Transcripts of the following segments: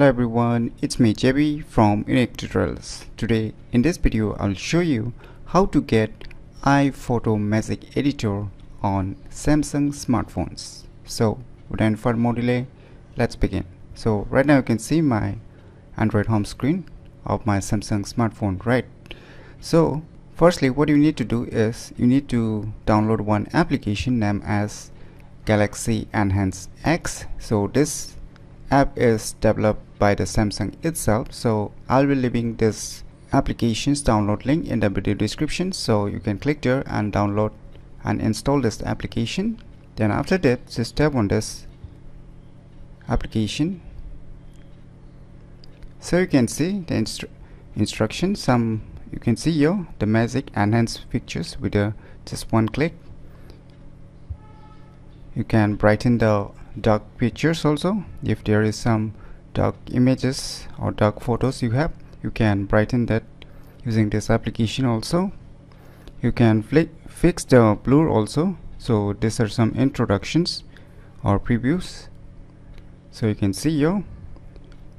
Hello everyone, it's me JB from Unique Tutorials. Today in this video I'll show you how to get AI Photo Magic Editor on Samsung smartphones. So without further more delay, let's begin. So right now you can see my Android home screen of my Samsung smartphone, right? So firstly what you need to do is you need to download one application named as Galaxy Enhance X. So this app is developed by the Samsung itself so I'll be leaving this applications download link in the video description so you can click there and download and install this application. Then after that just tap on this application. So you can see the instru instructions. Some you can see here the magic enhance pictures with a just one click. You can brighten the dark pictures also. If there is some dark images or dark photos you have you can brighten that using this application also. You can fix the blur also. So these are some introductions or previews. So you can see here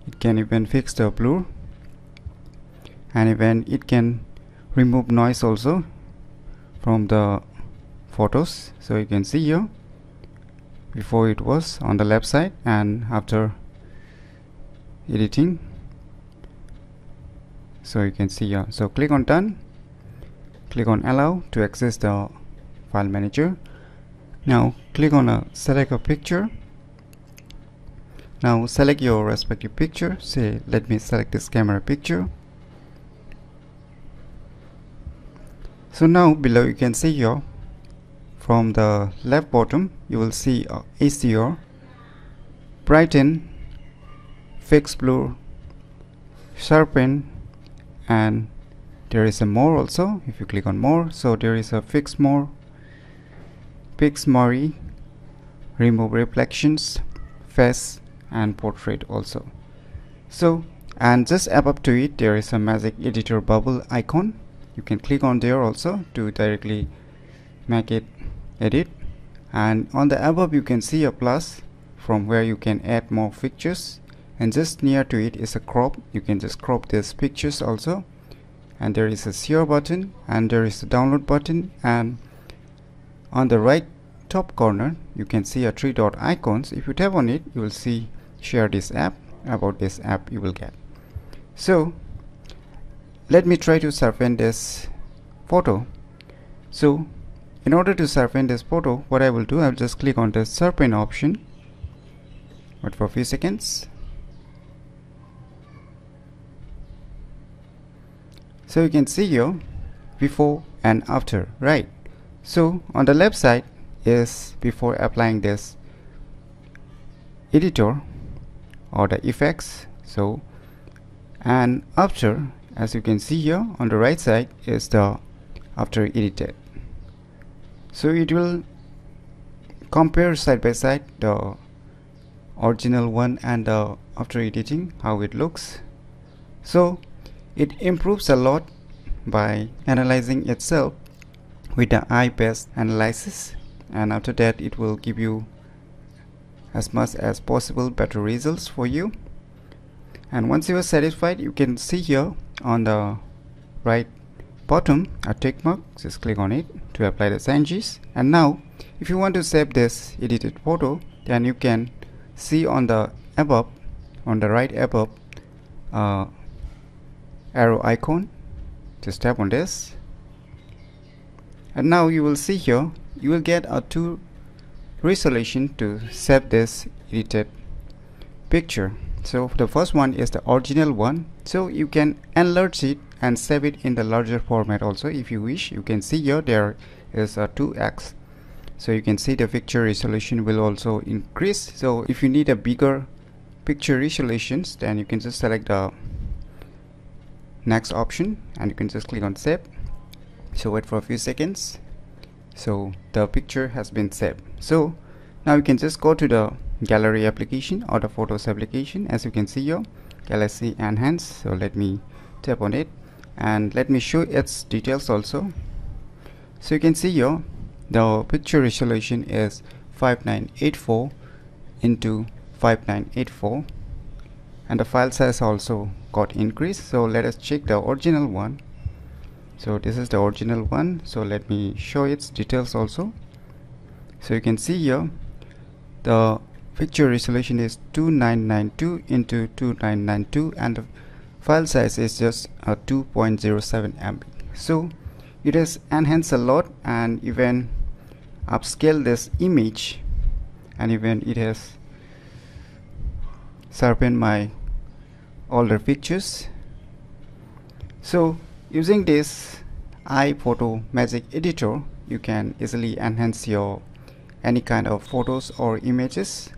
it can even fix the blur. And even it can remove noise also from the photos. So you can see here before it was on the left side and after editing. So you can see here so click on done. Click on allow to access the file manager. Now click on a select a picture. Now select your respective picture. Say let me select this camera picture. So now below you can see here from the left bottom you will see uh, HDR brighten fix blur sharpen and there is a more also if you click on more. So there is a fix more Pixmary remove reflections face and portrait also. So and just above to it there is a magic editor bubble icon. You can click on there also to directly make it edit. And on the above you can see a plus from where you can add more pictures. And just near to it is a crop. You can just crop these pictures also. And there is a share button and there is a download button. And on the right top corner you can see a three dot icons. If you tap on it you will see share this app. About this app you will get. So let me try to sharpen this photo. So in order to sharpen this photo what I will do I'll just click on the sharpen option. Wait for a few seconds. So you can see here before and after right? So on the left side is before applying this editor or the effects so and after as you can see here on the right side is the after edited so it will compare side by side the original one and after editing how it looks. So it improves a lot by analyzing itself with the AI-based analysis. And after that it will give you as much as possible better results for you. And once you are satisfied you can see here on the right bottom a tick mark just click on it to apply the changes. And now if you want to save this edited photo then you can see on the above on the right above uh, arrow icon. Just tap on this. And now you will see here you will get a two resolution to save this edited picture. So the first one is the original one so you can enlarge it and save it in the larger format also. If you wish you can see here there is a 2x so you can see the picture resolution will also increase. So if you need a bigger picture resolutions then you can just select the next option and you can just click on save. So wait for a few seconds. So the picture has been saved. So now you can just go to the gallery application or the photos application. As you can see here galaxy enhance so let me tap on it and let me show its details also. So you can see here the picture resolution is 5984 into 5984 and the file size also got increased. So let us check the original one. So this is the original one. So let me show its details also. So you can see here the picture resolution is 2992 into 2992 and the file size is just uh, a 2.07 MB so it has enhanced a lot and even upscale this image and even it has sharpened my older pictures. So using this AI Photo Magic Editor you can easily enhance your any kind of photos or images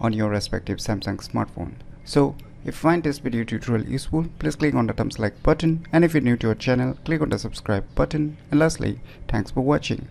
on your respective Samsung smartphone. So if you find this video tutorial useful please click on the thumbs like button. And if you're new to our channel click on the subscribe button. And lastly thanks for watching